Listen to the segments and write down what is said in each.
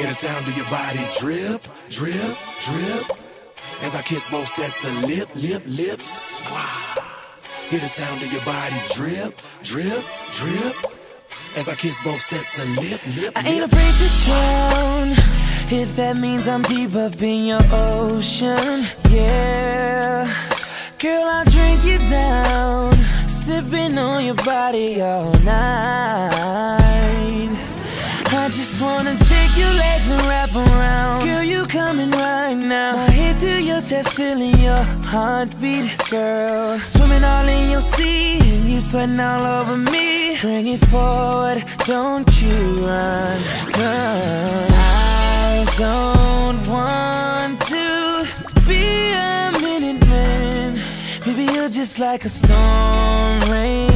Hear the sound of your body drip, drip, drip. As I kiss both sets of lip, lip, lips. Wow. Hear the sound of your body drip, drip, drip. As I kiss both sets of lip, lip, I ain't afraid to drown if that means I'm deep up in your ocean. Yeah, girl, I'll drink you down, sipping on your body all night. I just wanna take your legs and wrap around. Girl, you coming right now. My head to your chest, feeling your heartbeat, girl. Swimming all in your sea, and you sweating all over me. Bring it forward, don't you run, run. I don't want to be a minute man. Maybe you're just like a storm raining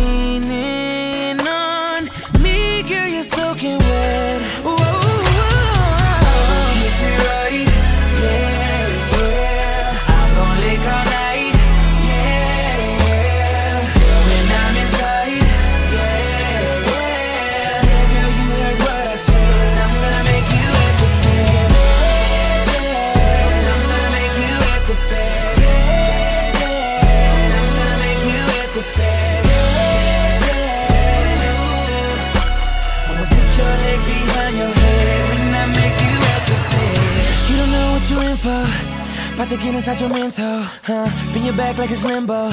what you're in for. About to get inside your mental, huh? Bend your back like it's limbo.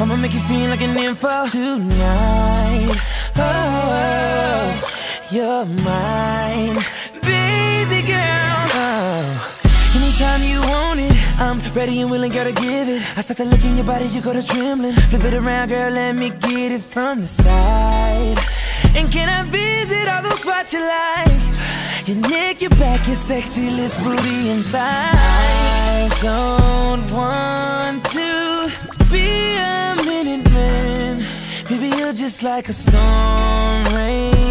I'ma make you feel like an info tonight. Oh, you're mine, baby girl. Oh. Anytime you want it, I'm ready and willing, girl, to give it. I start to look in your body, you go to trembling. Flip it around, girl, let me get it from the side. And can I visit all those spots you like? Your neck, your back, your sexy lips, booty, and thighs. I don't want to be a minute man. Maybe you're just like a storm raining